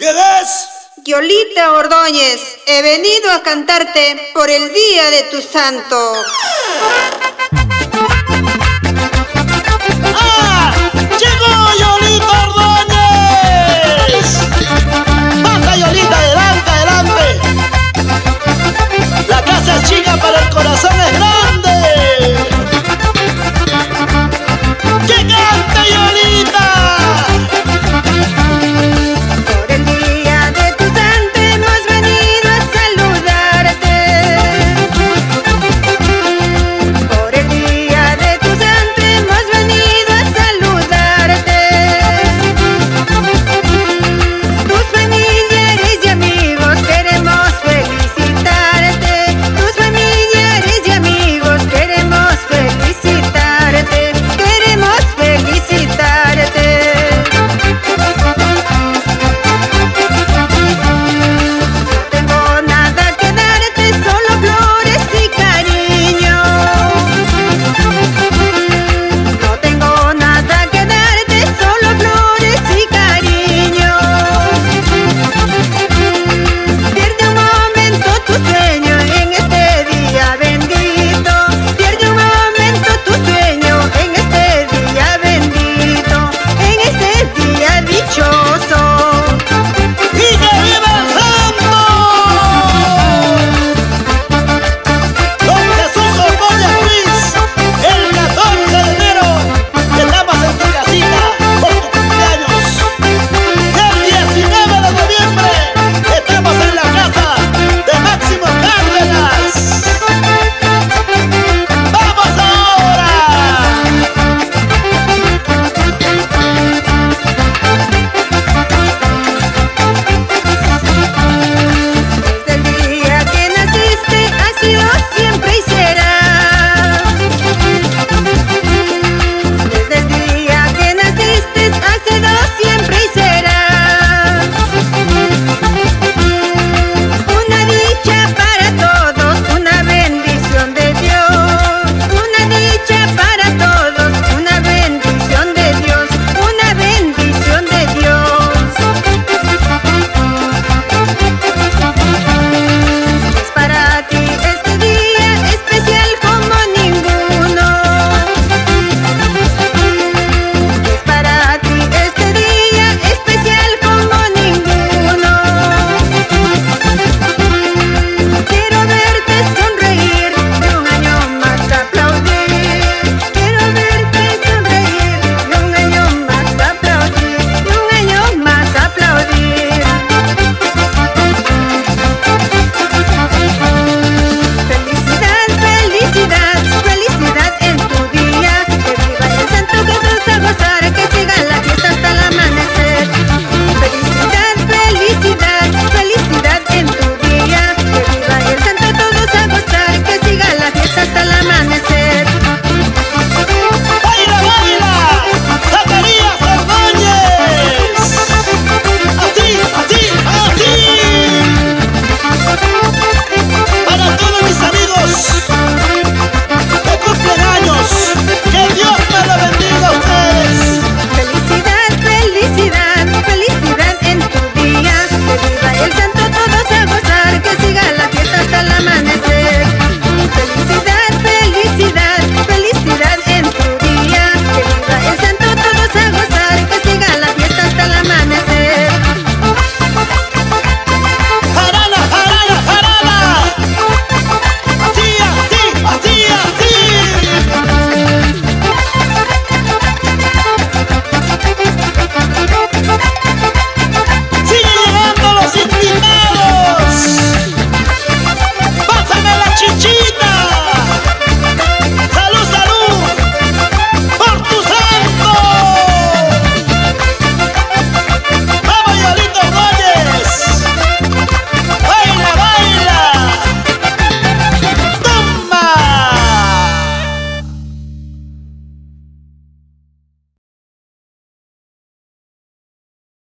¿Quién es? Yolita Ordóñez, he venido a cantarte por el día de tu santo.